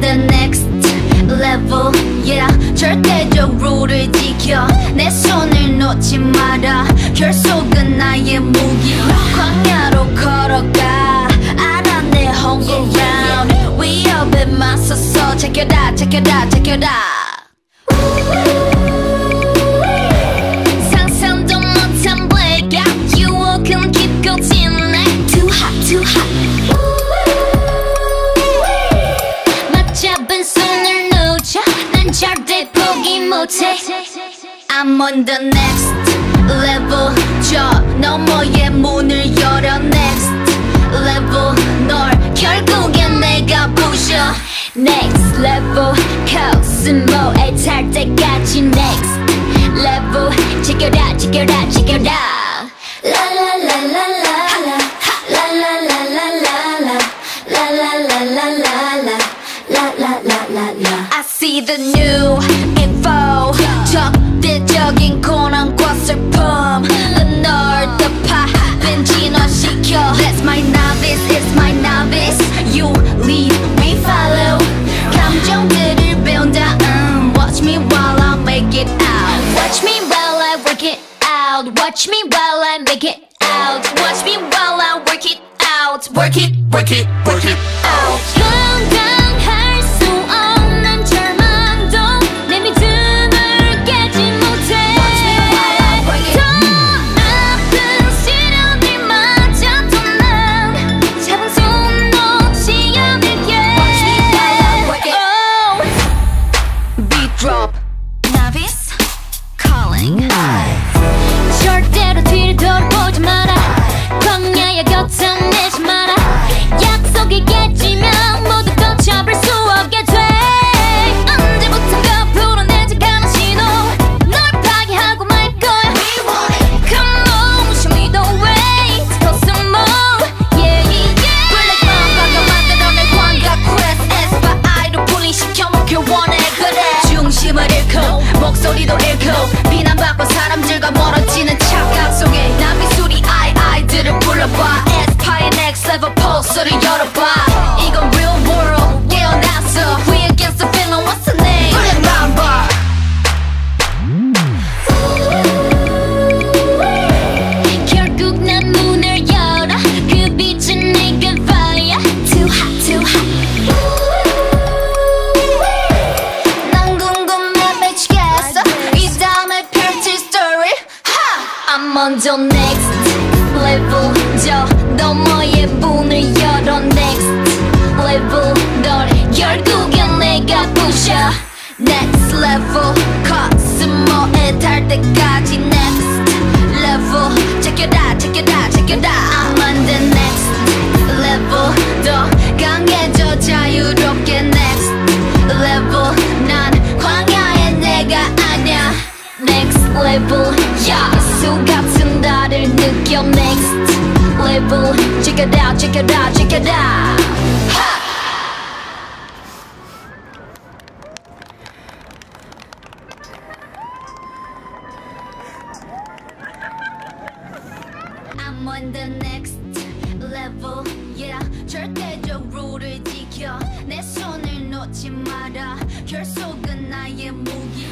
the next level yeah 절대적 룰을 지켜. 내 손을 놓지 마라. 결속은 나의 무기. 광야로 걸어가. 알아 내 home ground. 위협에 맞서서 제껴다 제껴다 제껴다 못해 I'm on the next level 저 너머의 문을 열어 next level 널 결국엔 내가 부셔 next level 코스모에 탈 때까지 next level 지켜라 지켜라 지켜라 라라라라라라 라라라라라라 라라라라라라 라라라라라 I see the new Watch me while I make it out. Watch me while I work it out. Work it, work it, work it out the next level 저 너머의 문을 열어 next level 널 결국엔 내가 부셔 next level 코스모에 달 때까지 next level 제껴다 제껴다 제껴다 I'm on the next level 더 강해져 자유롭게 next level 난 광야의 내가 아냐 next level 야 수 같은 나를 느껴 next level 지켜다 지켜다 지켜다 I'm on the next level yeah 절대적 룰을 지켜 내 손을 놓지 마라 결속은 나의 무기